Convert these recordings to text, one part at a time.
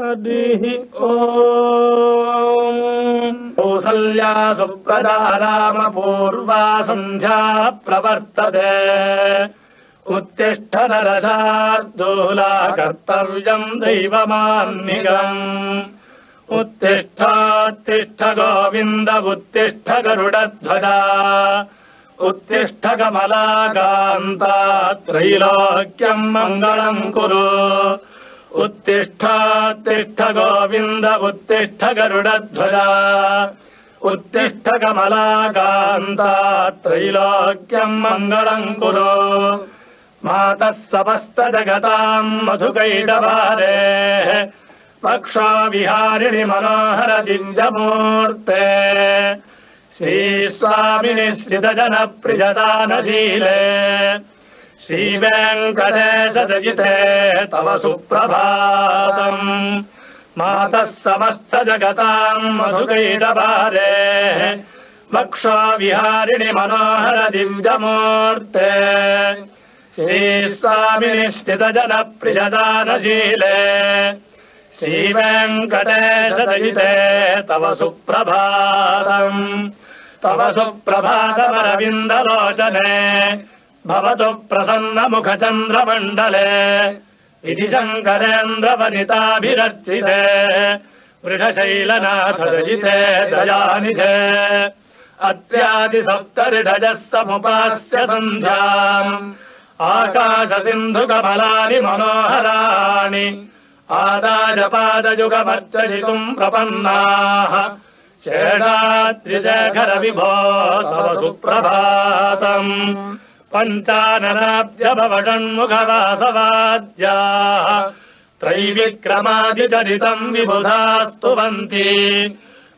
हरिः ओ। कौसल्या सुप्रदा रामपूर्वा सन्ध्या प्रवर्तते। उत्तिष्ठ नरशार्दूला कर्तव्यम् दैवमान्निकम् उत्तिष्ठात्तिष्ठ गोविन्द उत्तिष्ठ गरुडध्वजा। उत्तिष्ठ कमलाकान्ता त्रैलोक्यम् मङ्गलम् कुरु उत्तिष्ठात्तिष्ठ गोविन्द उत्तिष्ठ गरुडध्वजा। उत्तिष्ठ कमलाकान्ता त्रैलोक्यम् मङ्गलम् कुरु। मातः समस्तजगताम् मधुकैटवारेः। पक्षा विहारिणि मनोहर दिव्यमूर्ते श्रीस्वामिनि श्रितजनप्रियदानशीले श्रीवेङ्कटेशदयिते तव सुप्रभातम्। मातः समस्तजगताम् मधुकैटवारे वक्षा विहारिणि मनोहर दिव्यमूर्ते। श्रीस्वामिनि स्थितजनप्रियदानशीले श्रीवेङ्कटेशदयिते तव सुप्रभातम्। तव सुप्रभातमरविन्दलोचने भवतु प्रसन्नमुखचन्द्रमण्डले इति शङ्करेन्द्रवनिताभिरर्चिते वृषशैलनाथरजिते दयानिधे। अत्यादिसप्तरिढजः समुपास्य सन्ध्याम्। आकाशसिन्धुकमलानि मनोहराणि। आदाजपादयुगमर्चयितुम् प्रपन्नाः। शेषाद्रिशेखर विभो सुप्रभातम् पञ्चाननाब्जभवषण्मुखवासवाद्याः त्रैविक्रमादिचरितम् विबुधा स्तुवन्ति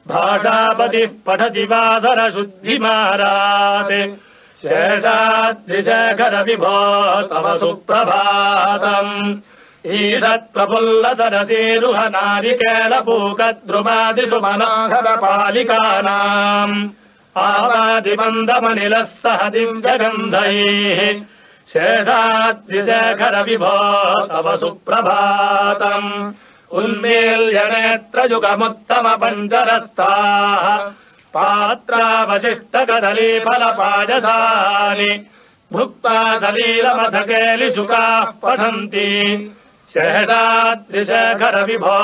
भाषापतिः पठति वासर शुद्धिमारात् तव सुप्रभातम्। ईषत्प्रफुल्लसरसीरुह नारिकेलपूकद्रुमादिषु मनोहरपालिकानाम् आवादिमन्दमनिलः सह दिव्यगन्धैः शेषाद्रिशेखर विभो तव सुप्रभातम् उन्मील्यनेत्रयुगमुत्तम पञ्चरस्ताः पात्रावशिष्टकदलीफलपायसानि भुक्ता दलीलमथकेलिशुकाः पठन्ति शेषाद्रिशेखर विभो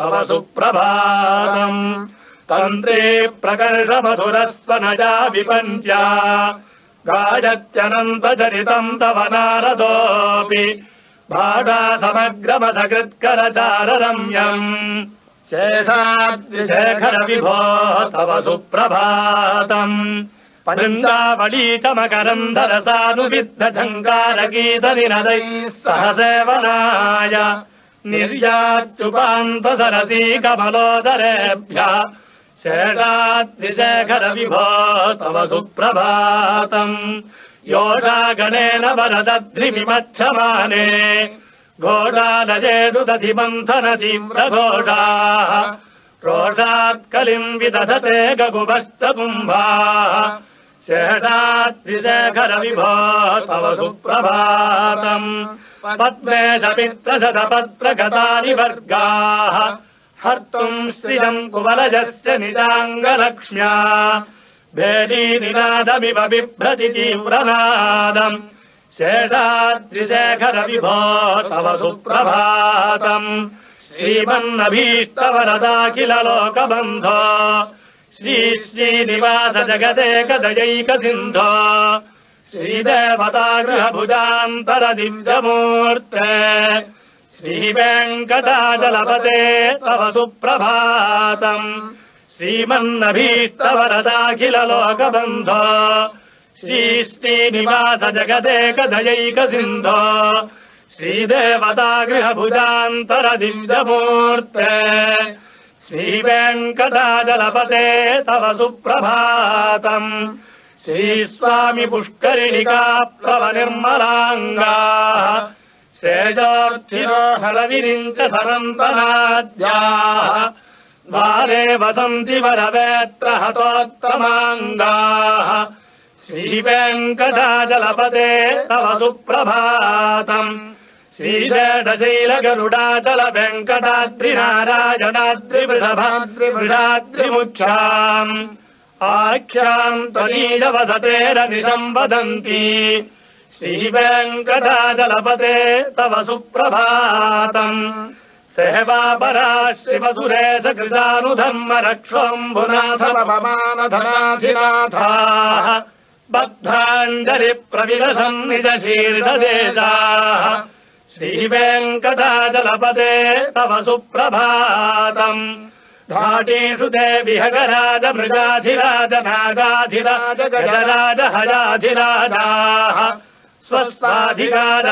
तव सुप्रभातम् तन्त्री प्रकर्ष मधुरस्वनजा विपञ्च्या गायत्यनन्तचरितम् तव नारदोऽपि। भाडा समग्रमथकृत्करचाररम्यम् शेषाद्रिशेखर विभो तव सुप्रभातम्। पृन्दावलीतमकरन्धरसानुविद्ध झङ्कारगीतनिनदैः सह सेवनाय निर्याच्युपान्तसरसी कमलोदरेभ्यः शेषाद्रिशेखर विभो तव सुप्रभातम्। योषागणेन वरदध्रिमिमच्छमाने घोषालजेदुदधिमन्थन तीव्रघोषाः रोषात्कलिम् विदधते गगुभश्च कुम्भाः शेषाद्रिशेखर विभो तव सुप्रभातम्। पद्मे शमित्रशतपत्रगतानि वर्गाः हर्तुम् श्रियम् कुवलजस्य निजाङ्गलक्ष्म्या। भेदीनिनादमिव बिभ्रति तीव्रनादम्। शेषाद्रिशेखर विभो तव सुप्रभातम्। श्रीमन्नभीष्टवरदाखिल लोकबन्धो श्री श्रीनिवास सिन्धो श्रीदेवता गृहभुजान्तर दिव्यमूर्ते श्रीवेङ्कटाचलपते तव सुप्रभातम्। श्रीमन्नभीष्टवरदाखिल लोकबन्धो श्री श्रीनिवास श्रीदेवता गृहभुजान्तर दिव्यमूर्ते श्रीवेङ्कटाचलपते तव सुप्रभातम्। श्रीस्वामि पुष्करिणिका प्लव निर्मलाङ्गाः श्रेजोर्थिनो हरविरिञ्च सरन्तनाद्याः द्वारे वसन्ति वरवेत्र हतोत्तमाङ्गाः श्रीवेङ्कटाचलपते तव सुप्रभातम्। श्रीशैलगरुडाचल वेङ्कटाद्रिनारायणाद्रिवृषभाद्रिवृषाद्रिमुख्याम् आख्याम् त्वनीजवसतेरनिशम् वदन्ति श्रीवेङ्कटाचलपते तव सुप्रभातम्। सेवापरा शिवसुरेश कृतानुधर्म रक्षोऽम्बुनाथपमानधनाधिनाथाः बद्धाञ्जलि प्रविलसन् निज शीर्षदेशाः श्रीवेङ्कटाचलपते तव सुप्रभातम्। घाटेषु ते विहगराज मृगाधिराज नागाधिराज गजराज हराधिराजाः स्वस्थाधिकार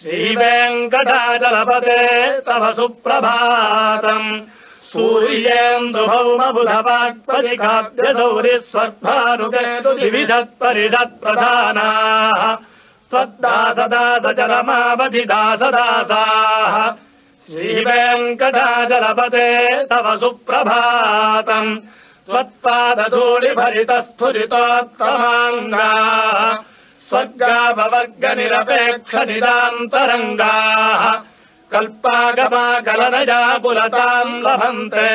श्रीवेङ्कटाचलपते तव सुप्रभातम्। सूर्येन्दुभौमबुधवाक्परिकाव्यदौरि स्वर्भानुकेतु विविधत्परिषत्प्रधानाः त्वद्दासदासचरमावधिदासदासाः श्रीवेङ्कटाचलपते तव सुप्रभातम् त्वत्पादधूलिभरितस्फुरितोत्तमाङ्गाः स्वर्गापवर्गनिरपेक्षनिदान्तरङ्गाः कल्पागमाकलनया पुलताम् लभन्ते।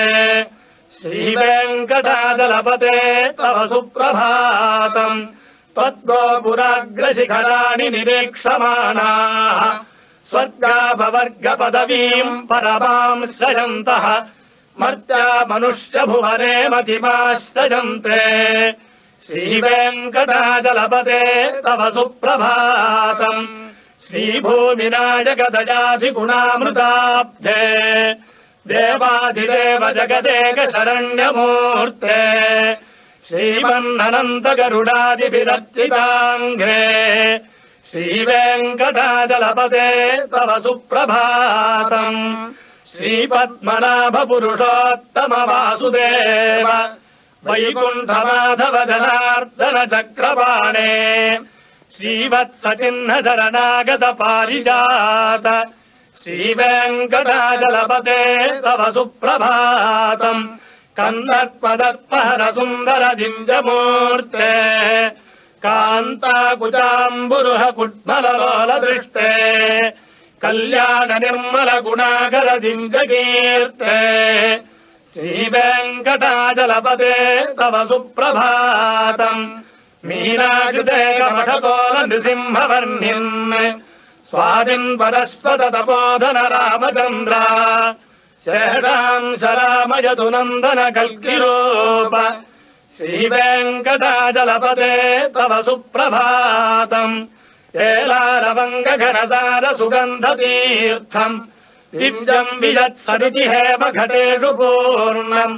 श्रीवेङ्कटाचलपते तव सुप्रभातम् त्वद्गोपुराग्रशिखराणि निरीक्षमाणाः स्वर्गापवर्गपदवीम् परमाम् श्रयन्तः मर्त्या मनुष्यभुवने मतिमाश्रयन्ते। श्रीवेङ्कटाचलपते तव सुप्रभातम्। श्रीभूमिनायकदयाधिगुणामृताब्धे। देवाधिदेव जगदेक शरण्यमूर्ते श्रीमन्ननन्तगरुडादिभिरर्चिताङ्घ्रे। श्रीवेङ्कटाचलपते तव सुप्रभातम् श्रीपद्मनाभपुरुषोत्तम वासुदेव वैकुण्ठमाधव जनार्दन श्रीवत्सचिह्न शरणागत पारिजात श्रीवेङ्कटाचलपते तव सुप्रभातम् कन्दत्पदत्पहर सुन्दर जिञ्जमूर्ते कान्ताकुचाम्बुरुह कुट्मलोल कल्याण निर्मल गुणाकर जिञ्जकीर्ते श्रीवेङ्कटाचलपते तव सुप्रभातम् मीनाकृते कमठकोल नृसिंहवर्णिन् स्वादिन् परस्वत तपोधन रामचन्द्र शेषाम् शरामयतु नन्दन कल्किरूप श्रीवेङ्कटाचलपते तव सुप्रभातम् एलारवङ्गघनसार सुगन्धतीर्थम् दिव्यम् विजत्सरिति हेम घटेषु पूर्णम्।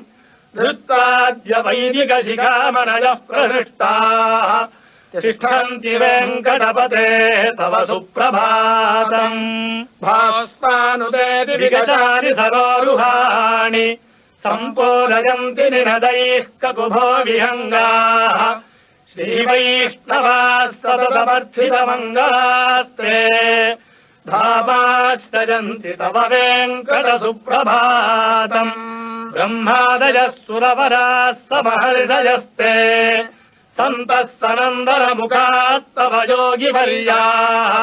धृत्वाद्य वैदिकशिखामणयः प्रहृष्टाः। तिष्ठन्ति वेङ्कटपते तव सुप्रभातम्। भास्तानुदेति विगतानि सरोरुहाणि। सम्पोदयन्ति निनदैः ककुभो विहङ्गाः श्रीवैष्णवास्ततमर्थितमङ्गलास्ते धामाश्रयन्ति तव वेङ्कटसुप्रभातम्। ब्रह्मादयः सुरवराः समहृदयस्ते सन्तः सनन्दनमुखात्तव योगिवर्याः।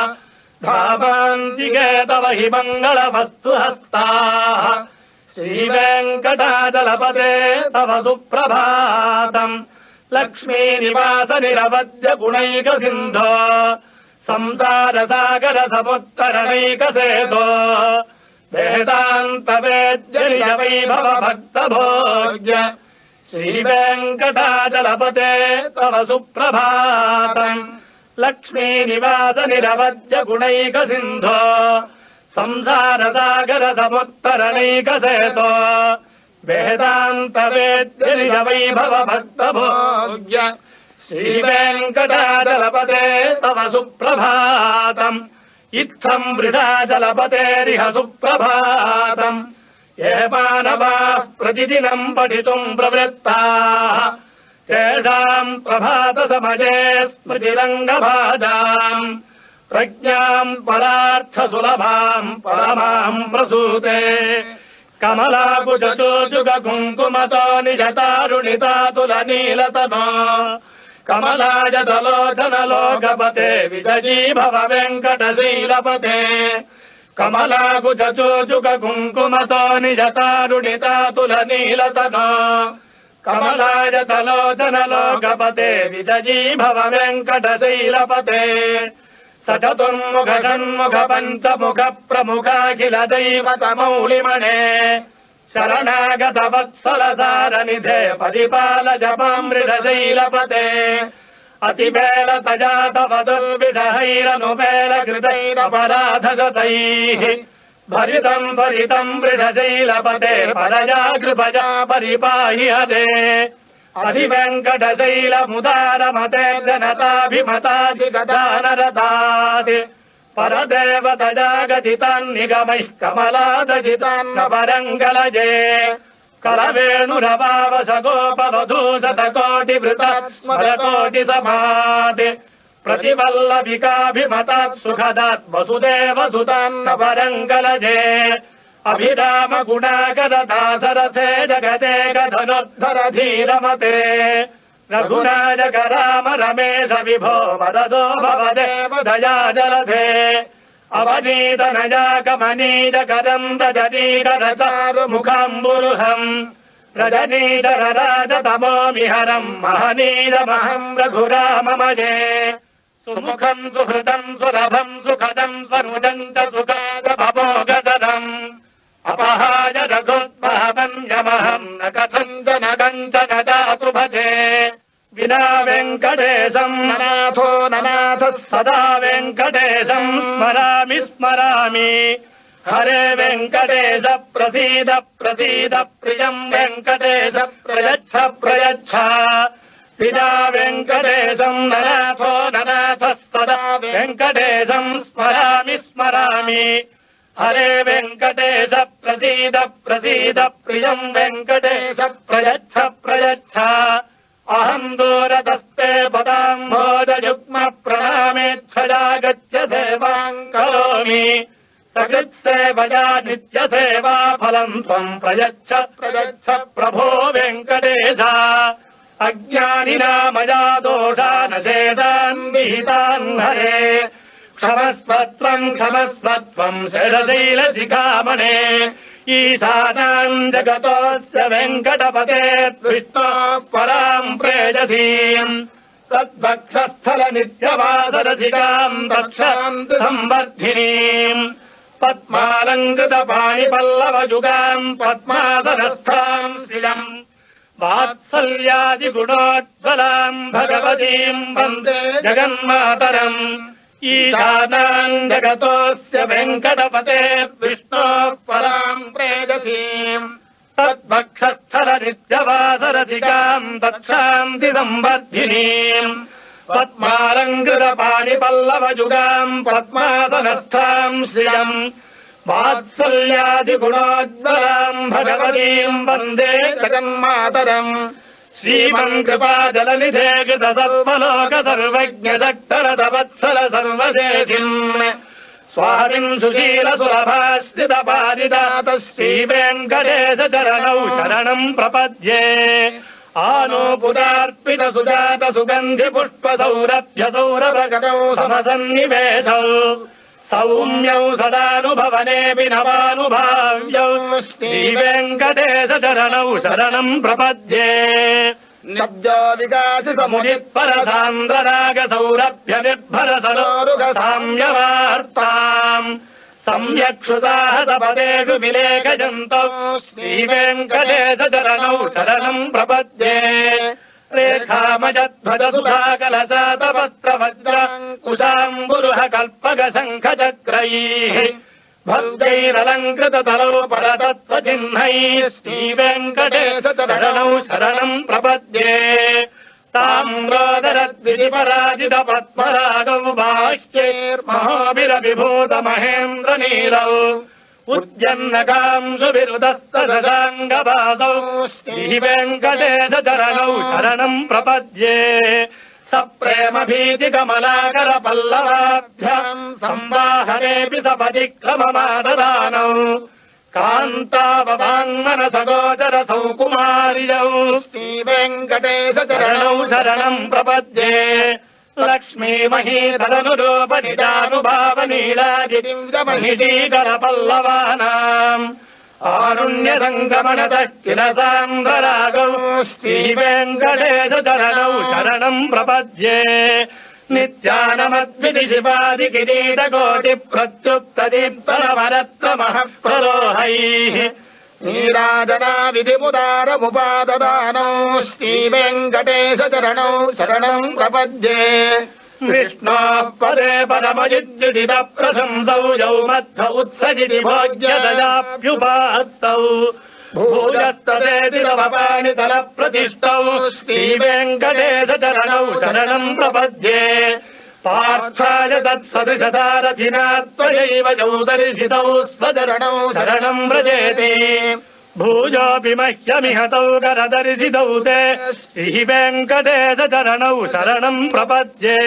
धामान्तिके तव हि मङ्गलवस्तु हस्ताः श्रीवेङ्कटाचलपते तव सुप्रभातम् लक्ष्मीनिवास निरवद्य गुणैक सिन्धो। संसारसागर समुत्तरणैकसेतो वेदान्त वेद्य निज वैभव भक्त भोग्य श्रीवेङ्कटाचलपते तव सुप्रभातम् लक्ष्मीनिवास निरवद्य गुणैक सिन्धो संसारसागर समुत्तरणैकसेतो वेदान्त वेद्य निज वैभव भक्त भोग्य श्रीवेङ्कटाचलपते तव सुप्रभातम्। इत्थम् वृषाचलपतेरिह सुप्रभातम्। ये मानवाः प्रतिदिनम् पठितुम् प्रवृत्ताः। तेषाम् प्रभातसमये स्मृतिरङ्गभाजाम्। प्रज्ञाम् परार्थसुलभाम् परमाम् प्रसूते कमलाकुचोजुग कुङ्कुमतो निजतारुणितातुल नीलतनो कमलाय दलोचन लोकपते विजयी भव वेङ्कटशीलपते कमलाकुचोचुक कुङ्कुमतो निजतारुणिता तुल नीलतनो कमलाय तलोचन लोकपते विजयी भव वेङ्कटशीलपते स चतुर्मुख षण्मुख पञ्चमुख प्रमुखाखिल दैवतमौलिमणे शरणागत वत्सल सारनिधे परिपाल तजात वदुर्विषहैरनुबेल कृतैरपराधगतैः भरितम् भरितम् वृषशैलपते परया कृपया परिपाहि हरे अधिवेङ्कटशैलमुदारमते जनताभिमताधिगदानरतात् परदेवतजागतितान् निगमैः कमलादजितान्न परङ्गलजे करवेणुरवावस गोपवधूसत कोटिवृत स्मरकोटि समात् प्रतिवल्लभिकाभिमतात् सुखदात् वसुदेव सुतान्न अभिराम जगते गधनुद्धर धीरमते रघुराजक राम रमेश विभो वरदो भवदेव दया जलधे अवनीत रजनीकर चारुमुखाम्बुरुहम् रजनीधर राजतमोमिहरम् महनीरमहम् रघुराममजे सुमुखम् सुहृदम् सुरभम् सुखदम् स्वनुजम् च सुखादभवोगदरम् अपहाय रघुत्महमम् यमहम् न कथम् च न भजे विना वेङ्कटेशम् ननाथो ननाथः सदा वेङ्कटेशम् स्मरामि स्मरामि। हरे वेङ्कटेश प्रसीद प्रसीद प्रियम् वेङ्कटेश प्रयच्छ प्रयच्छ। पिता वेङ्कटेशम् ननाथो ननाथः सदा वेङ्कटेशम् स्मरामि स्मरामि हरे वेङ्कटेश प्रसीद प्रसीद प्रियम् वेङ्कटेश प्रयच्छ प्रयच्छ। अहम् दूरतस्ते पदाम्भोजयुग्म प्रणामेच्छया गत्य सेवाम् करोमि। सकृत्सेवया नित्यसेवा फलम् त्वम् प्रयच्छ प्रयच्छ प्रभो वेङ्कटेश। अज्ञानिना मया दोषानशेदान् विहितान् हरे क्षमस्वत्वम् क्षमस्वत्वम् शरशैलशिखामणे ईशानाम् जगतोऽस्य वेङ्कटपते विष्णो पराम् प्रेयसीम्। तद्भक्षस्थल नित्यवासरसिकाम् दक्षान्ति संवर्धिनीम् पद्मालङ्कृत पाणिपल्लवयुगाम् पद्मासनस्थाम् श्रियम् वात्सल्यादिगुणोज्ज्वलाम् भगवतीम् वन्दे जगन्मातरम् ईशानाम् जगतोऽस्य वेङ्कटपते विष्णोः पराम् प्रेयसीम् तद्भक्षस्थल नित्यवासरसिकाम् दक्षान्ति संवर्धिनीम् पद्मालङ्कृत पाणिपल्लवयुगाम् पद्मासनस्थाम् श्रियम् वात्सल्यादिगुणोज्ज्वलाम् भगवतीम् वन्दे जगन्मातरम् श्रीमन् कृपा जलनिधे कृत सर्वलोक सर्वज्ञ शक्तरथ वत्सल सर्वशेषिन्। स्वामिन् सुशील सुलभाश्रित पारिदात श्रीवेङ्कटेश चरणौ शरणम् प्रपद्ये। आनोपुरार्पित सुजात सुगन्धि पुष्प सौरभ्य सौरभगतौ समसन्निवेशौ सौम्यौ सदानुभवनेऽपि नवानुभाव्यौ श्रीवेङ्कटेश चरणौ शरणम् प्रपद्ये। नब्जो विकासितमुदित्परसान्द्रराग सौरभ्य निर्भर सरोरुगसाम्यवार्ताम् सम्यक्षुताः सपदेषु विलेखयन्तौ श्रीवेङ्कटेश चरणौ शरणम् प्रपद्ये रेखामजध्वज सुधाकलशातपत्रवज्राङ्कुशाम्बुरुह कल्पक शङ्ख चक्रैः भव्यैरलङ्कृत तलौ परतत्त्वचिह्नैः श्रीवेङ्कटेश शरणम् प्रपद्ये ताम्रोदरद्विपराजित पद्मरागौ बाह्यैर्महोभिरविभूत महेन्द्र नीलौ उद्यन्नकांसुविरुदस्तदशाङ्गपादौ श्रीवेङ्कटेश चरणौ शरणम् प्रपद्ये। स प्रेम भीति कमलाकर पल्लवाभ्याम् संवाहनेऽपि स परिक्रममाददानौ कान्ताववाङ्मनसगोचर सौकुमार्यौ श्रीवेङ्कटेश चरणौ शरणम् प्रपद्ये लक्ष्मीमहीधरनुरूपनिजानुभावनीलादिदिव्यमहिषीकर पल्लवानाम् आरुण्यसङ्गमनतः किल सान्द्ररागौ श्रीवेङ्कटेश चरणौ शरणम् प्रपद्ये। नित्यानमद्विधि शिवादि नीराजना विधिमुदारमुपाददानौ श्रीवेङ्कटेश चरणौ शरणम् प्रपद्ये विष्णोः पदे परमजिद्युदित प्रशंसौ यौ मध्व उत्सजिति भोग्यदयाप्युपात्तौ भूयस्तदेतिरवपाणि तल प्रतिष्ठौ चरणौ शरणम् प्रपद्ये पार्थाय तत्सदृशतारथिना त्वयैव यौ दर्शितौ स्वचरणौ शरणम् व्रजेति। भूयोऽपि मह्यमिहतौ करदर्शितौ ते श्रीवेङ्कटेश चरणौ शरणम् प्रपद्ये।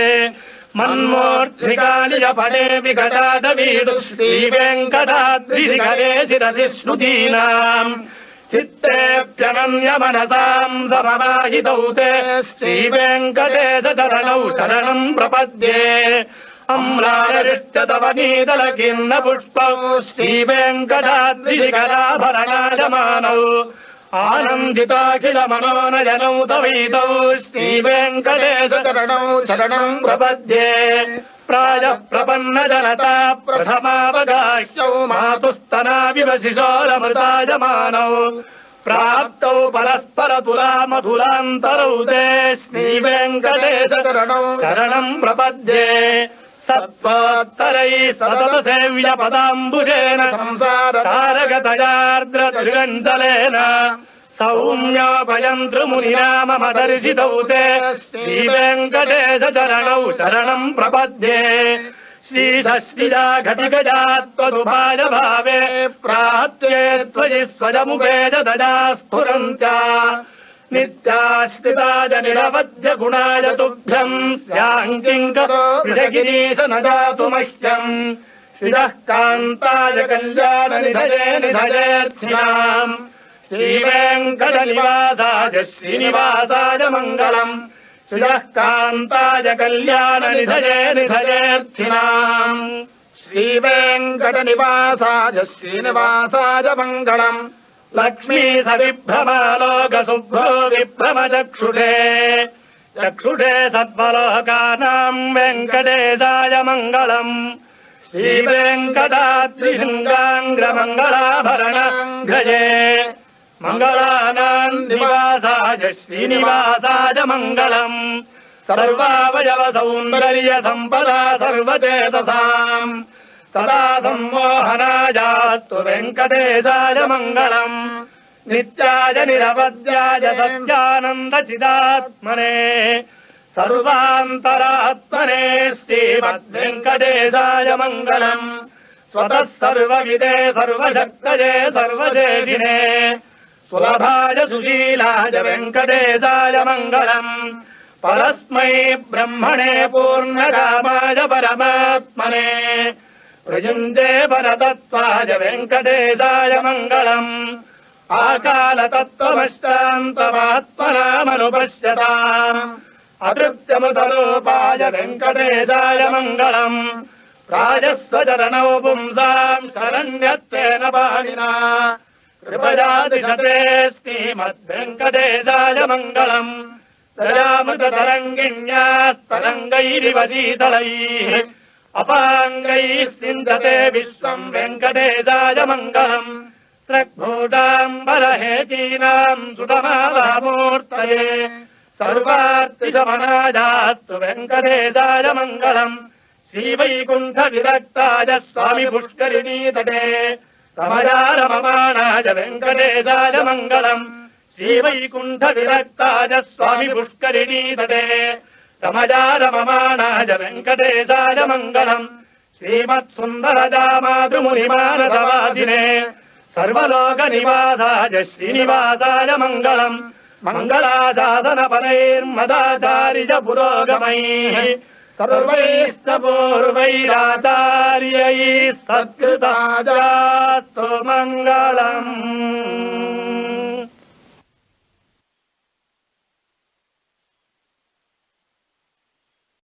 मन्मूर्ध्निकानि च पडे विकटादवीडु श्रीवेङ्कटाद्रिशिखरे शिरसि स्मृतीनाम् चित्तेऽप्यनन्य मनसाम् समवाहितौ ते श्रीवेङ्कटेश चरणौ शरणम् प्रपद्ये। अम्लारिष्ट तव नीतल किन्न पुष्पौ श्रीवेङ्कटाद्रिशिखराभरणायमानौ आनन्दिताखिल मनोनयनौ तवैतौ श्रीवेङ्कटेश प्रपद्ये प्रायः प्रपन्न जनता प्रथमावगाह्यौ मातुस्तनाविव शिशोरमृतायमानौ प्राप्तौ परस्पर तुला मधुरान्तरौ ते श्रीवेङ्कटेश चरणौ शरणम् प्रपद्ये। सत्त्वोत्तरैः सतत सेव्य सौम्योपयम् दर्शितौ ते। श्रीवेङ्कटेश चरणौ शरणम् प्रपद्ये। श्रीषष्टिजा घटिगजा त्वदुपाय भावे प्राप्ते त्वयि स्वयमुपेज दजा स्फुरन्त्या। नित्याश्रिताय निरवध्य गुणाय तुभ्यम् स्याङ्किङ्करो विषगिरीश न जातु मह्यम् श्रियः कान्ताय कल्याण निधये निधयेऽर्थिनाम् श्रीवेङ्कटनिवासाय श्रीनिवासाय मङ्गलम् श्रियः कान्ताय कल्याण निधये निधयेऽर्थिनाम् श्रीवेङ्कटनिवासाय श्रीनिवासाय मङ्गलम् लक्ष्मी सविभ्रमालोक शुभ्रो विभ्रम चक्षुषे सद्वलोकानाम् वेङ्कटेशाय मङ्गलम् श्रीवेङ्कटाद्रिशृङ्गाङ्ग्रमङ्गलाभरण गजे मङ्गलानाम् निवासाय श्रीनिवासाय मङ्गलम्। सर्वावयव सौन्दर्य सम्पदा सर्वचेतसाम्। सदा सम्मोहनायास्तु वेङ्कटेशाय मङ्गलम्। नित्याय निरवद्याय सत्यानन्द चिदात्मने सर्वान्तरात्मने श्रीमद्वेङ्कटेशाय मङ्गलम्। स्वतः सर्वविदे सर्वशक्तये सर्वदेशिने सुलभाय सुशीलाय वेङ्कटेशाय मङ्गलम् परस्मै ब्रह्मणे पूर्णरामाय परमात्मने। प्रयुञ्जे परतत्त्वाय वेङ्कटेशाय मङ्गलम् आकालतत्त्वमश्चान्तमात्मनामनुपश्यताम् अतृप्त्यमृतरूपाय वेङ्कटेशाय मङ्गलम् राजस्व चरणौ पुंसाम् शरण्यत्वेन पाणिना कृपया दिशते श्रीमद्वेङ्कटेशाय मङ्गलम् दयामृततरङ्गिण्यास्तरङ्गैरिव शीतलैः अपाङ्गैः सिन्धते विश्वम् वेङ्कटेशाय मङ्गलम् त्रग्भूताम्बरहेतीनाम् सुतमावामूर्तये सर्वार्तिशमनायास्तु वेङ्कटेशाय मङ्गलम् श्रीवैकुण्ठ विरक्ताय स्वामि पुष्करिणीतटे समयारममाणाय वेङ्कटेशाय मङ्गलम् श्रीवैकुण्ठ विरक्ताय स्वामि पुष्करिणीतटे समयारममाणाय वेङ्कटेशाय मङ्गलम् श्रीमत्सुन्दरजामातृमुनिमानसवादिने सर्वलोकनिवासाय श्रीनिवासाय मङ्गलम् मङ्गलाशासनपरैर्मदाचार्य पुरोगमैः सर्वैस्तपूर्वैराचार्यैः सत्कृताजास्तु मङ्गलम्